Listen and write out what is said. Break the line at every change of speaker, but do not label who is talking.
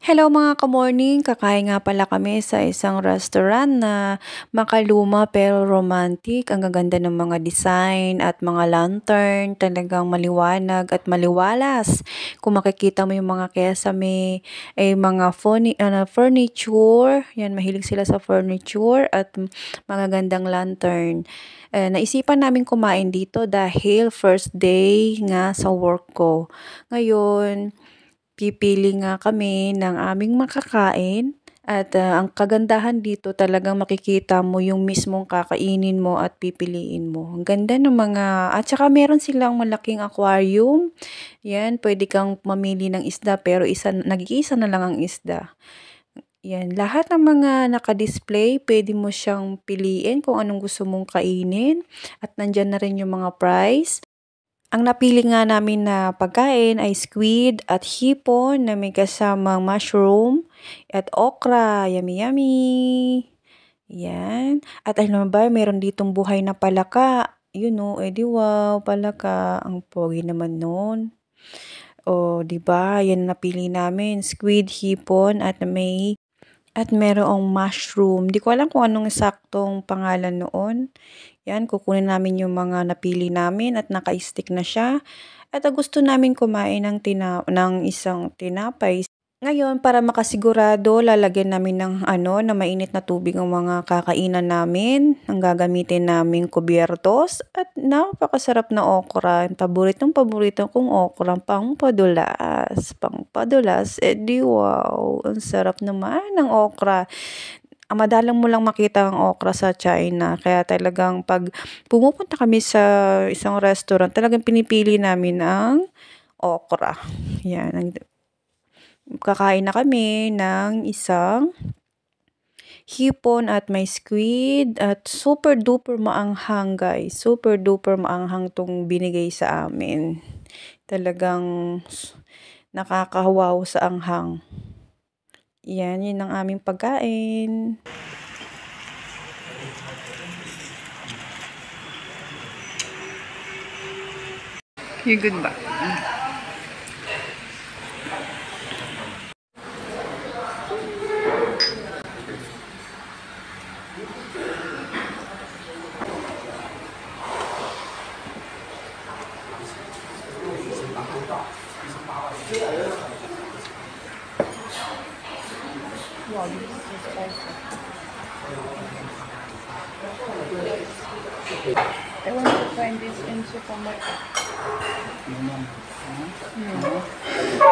Hello mga ka-morning, kakain nga pala kami sa isang restaurant na makaluma pero romantic. Ang gaganda ng mga design at mga lantern, talagang maliwanag at maliwalas. Kung makikita mo yung mga kesame, ay mga furni uh, furniture, yan mahilig sila sa furniture at mga gandang lantern. Uh, naisipan namin kumain dito dahil first day nga sa work ko. Ngayon, pipili nga kami ng aming makakain at uh, ang kagandahan dito talagang makikita mo yung mismong kakainin mo at pipiliin mo. Ang ganda ng mga, at saka meron silang malaking aquarium. Yan, pwede kang mamili ng isda pero isa, nag-iisa na lang ang isda. Yan, lahat ng mga naka-display, pwede mo siyang piliin kung anong gusto mong kainin. At nandyan na rin yung mga price. Ang napili nga namin na pagkain ay squid at hipon na may kasamang mushroom at okra. Yummy, yummy! Yan. At alam ba, meron ditong buhay na palaka. Yun o, edi wow, palaka. Ang pogi naman nun. O, di ba? Yan napili namin. Squid, hipon at may at merong mushroom. Di ko alam kung anong saktong pangalan noon. Yan, kukunin namin yung mga napili namin at naka-stick na siya. At gusto namin kumain ng, tina ng isang tinapay. Ngayon, para makasigurado, lalagyan namin ng ano, na mainit na tubig ang mga kakainan namin. Ang gagamitin namin kubiertos at napakasarap na okra. Paboritong paborito kong okra, pang padulas. Pang padulas, eh di wow, ang sarap naman ng okra. Madalang mo lang makita ang okra sa China. Kaya talagang pag pumupunta kami sa isang restaurant, talagang pinipili namin ang okra. Yan, kakain na kami ng isang hipon at may squid at super duper maanghang guys. Super duper maanghang tong binigay sa amin. Talagang nakakahawaw sa anghang. Yan, yun ang aming pagkain. You good ba? Mm. I want to find this in supermarket. No, no. No.